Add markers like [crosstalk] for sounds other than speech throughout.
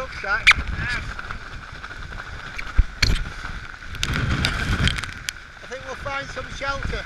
I think we'll find some shelter.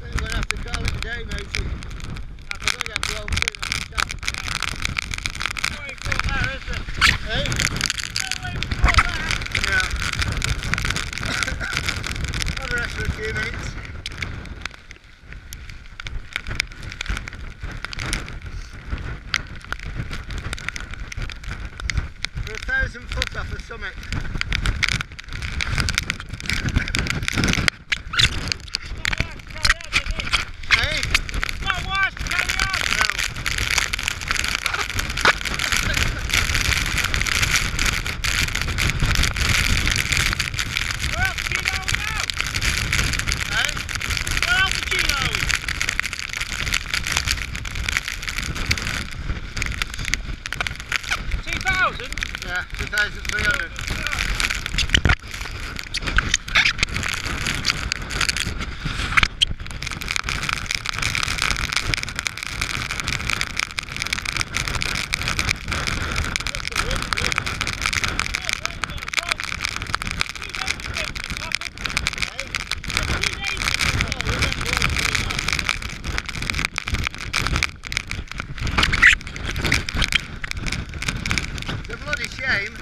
Think we're gonna have to call it a day, matey. I'm gonna get blown clean off the top. Eh? Yeah. Rest for a few minutes. We're a thousand foot off the summit. Eh? No. Eh? Yeah, 2,300. The bloody shame.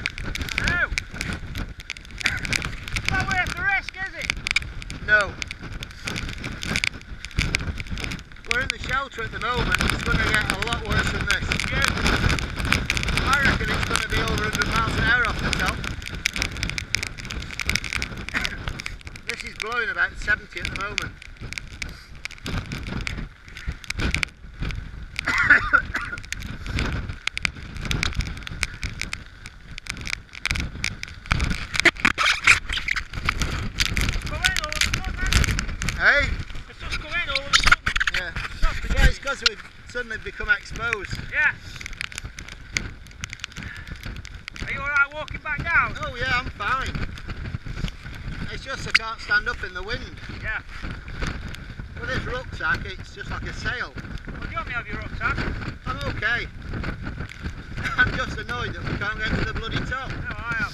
No. We're in the shelter at the moment. It's going to get a lot worse than this. I reckon it's going to be over 100 miles an hour off the top. this is blowing about 70 at the moment. Hey? Yeah. Yeah, it's because we've suddenly become exposed. Yeah. Are you alright walking back down? Oh yeah, I'm fine. It's just I can't stand up in the wind. Yeah. With this rucksack, it's just like a sail. Well, do you want me to have your rucksack? I'm okay. [laughs] I'm just annoyed that we can't get to the bloody top. No, I am.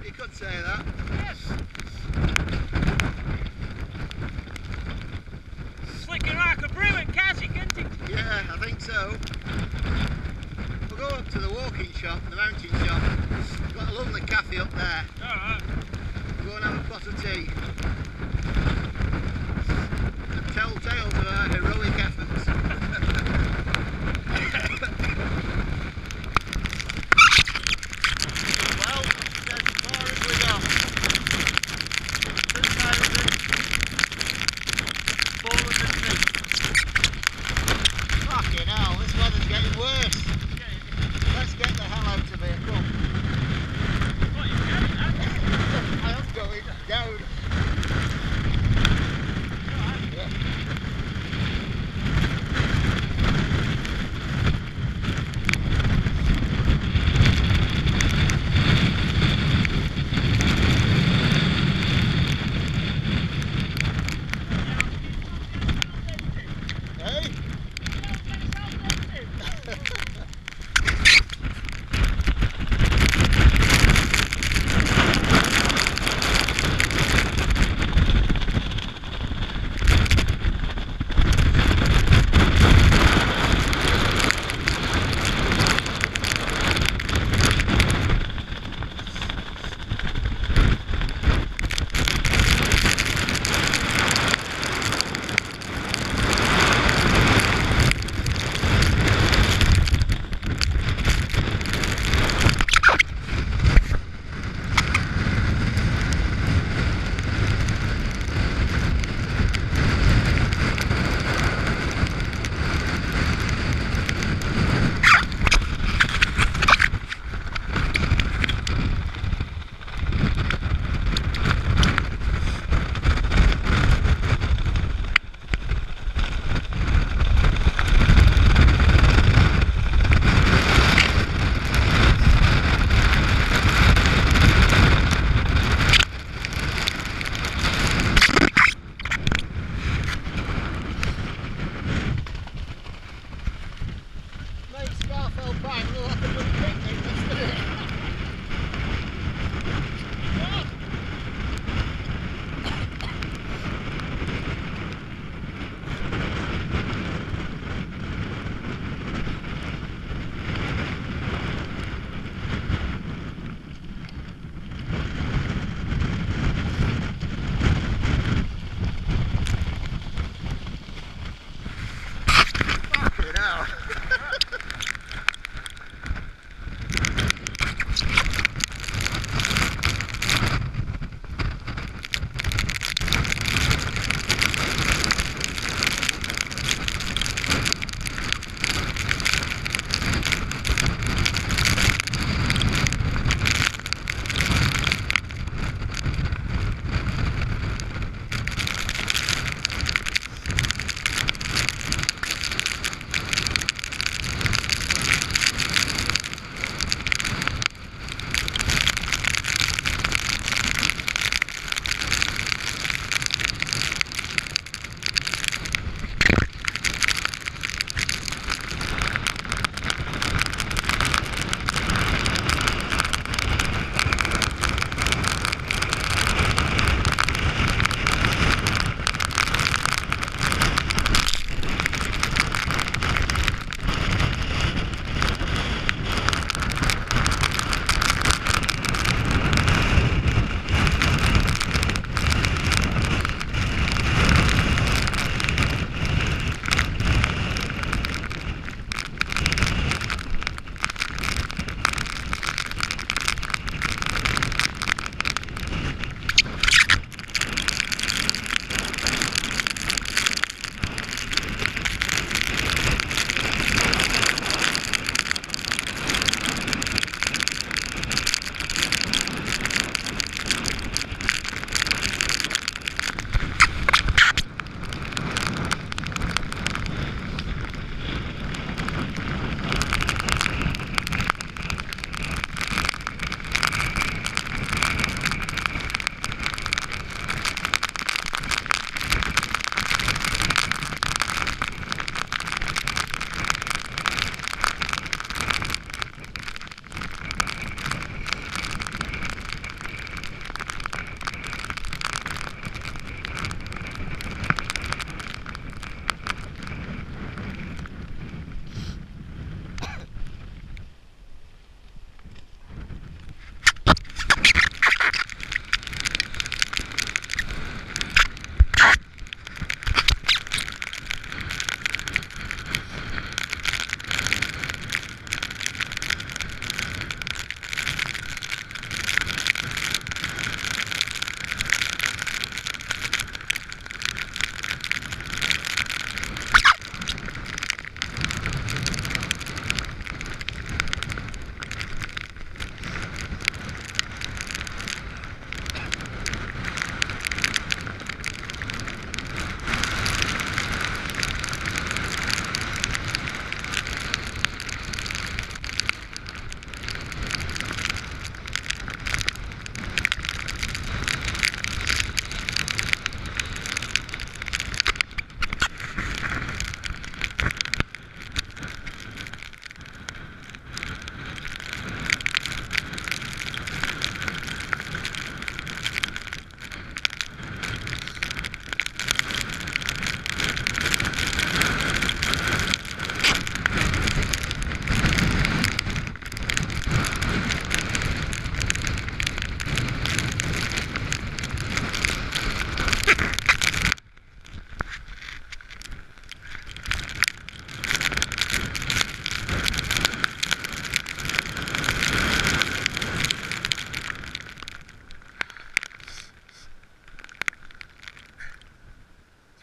[laughs] You could say that. Yes. Slicking like a brew in Keswick, isn't it? Yeah, I think so. We'll go up to the walking shop, the mountain shop. Got a lovely cafe up there. Alright. Go and have a pot of tea.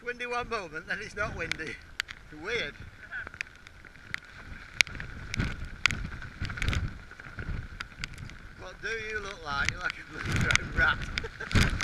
Windy one moment, then it's not windy. It's weird. What do you look like? You're like a bloody rat. [laughs]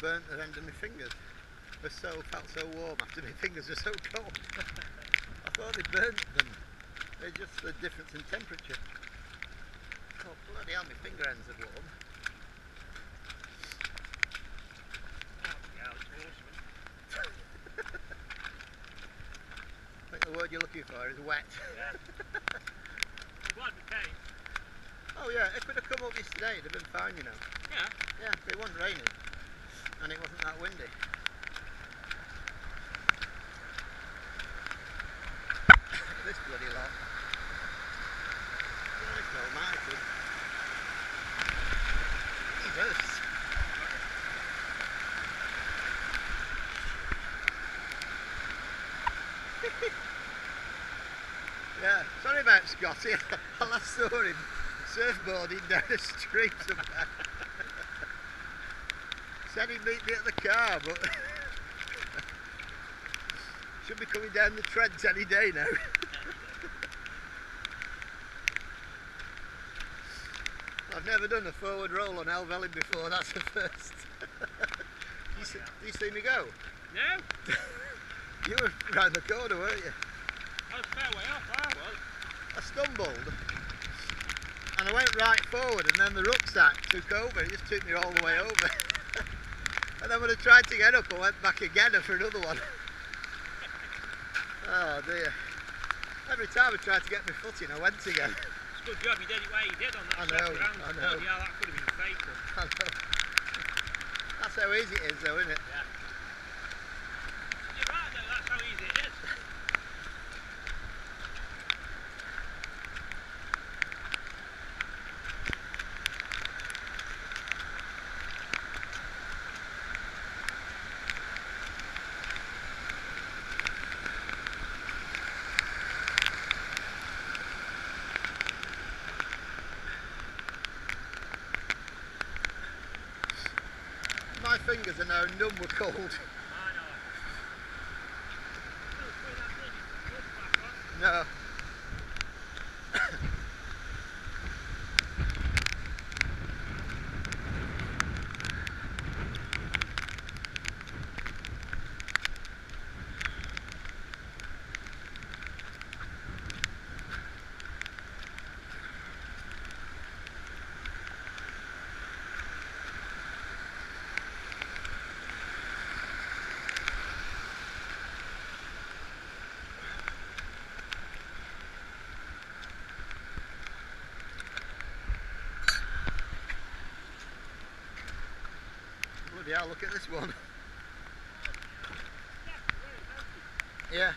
burnt the end of my fingers. Was so felt so warm after my fingers were so cold. [laughs] I thought they burnt them. They're just the difference in temperature. Oh bloody hell, my finger ends are warm. [laughs] I think the word you're looking for is wet. [laughs] Oh yeah, if it had come up yesterday, it'd have been fine, you know. Yeah. Yeah, but it wasn't raining, and it wasn't that windy. this bloody lot. Christ almighty. Jesus. [laughs] yeah, sorry about Scotty. [laughs] I last saw him surfboarding down the street somewhere. Said he'd meet me at the car, but [laughs] should be coming down the treads any day now. [laughs] I've never done a forward roll on Helvellyn before, that's the first. [laughs] you, see, you see me go? No, You were round the corner, weren't you? I was fair way off, I was. I stumbled and I went right forward and then the rucksack took over, it just took me all the way over. And then when I tried to get up I went back again for another one. [laughs] oh dear. Every time I tried to get my footing I went again. It's a good job you did it where you did on that I know. I know. Hell, that could have been fatal. [laughs] I know. That's how easy it is though, isn't it? You're right though, that's how easy it is. My fingers are now numb with cold. Hell, look at this one. Yeah? Yeah.